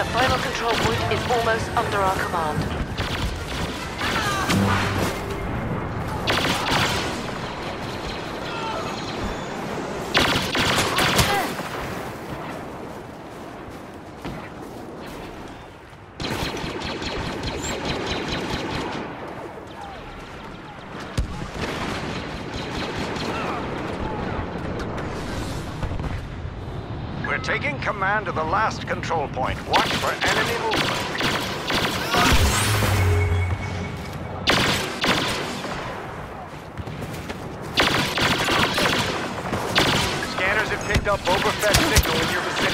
The final control point is almost under our command. We're taking command of the last control point. Watch for enemy movement. Scanners have picked up Boba Fett signal in your vicinity.